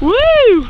Woo!